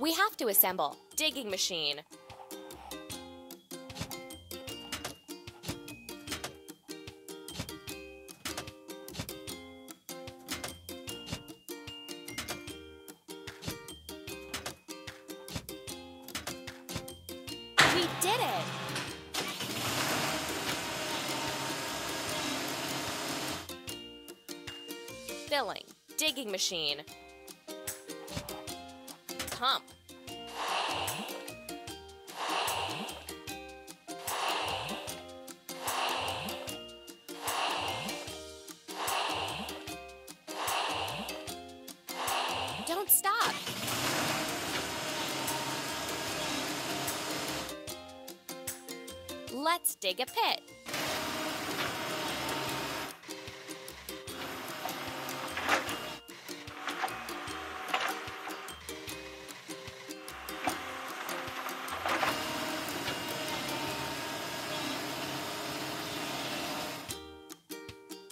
We have to assemble. Digging machine. We did it! Filling. Digging machine. Pump. Don't stop. Let's dig a pit.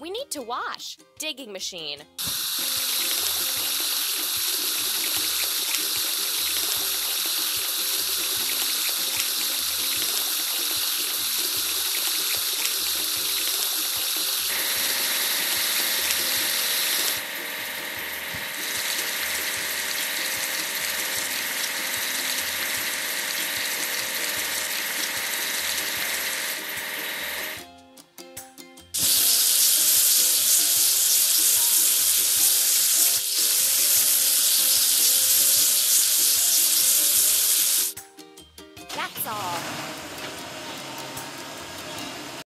We need to wash. Digging machine. That's all.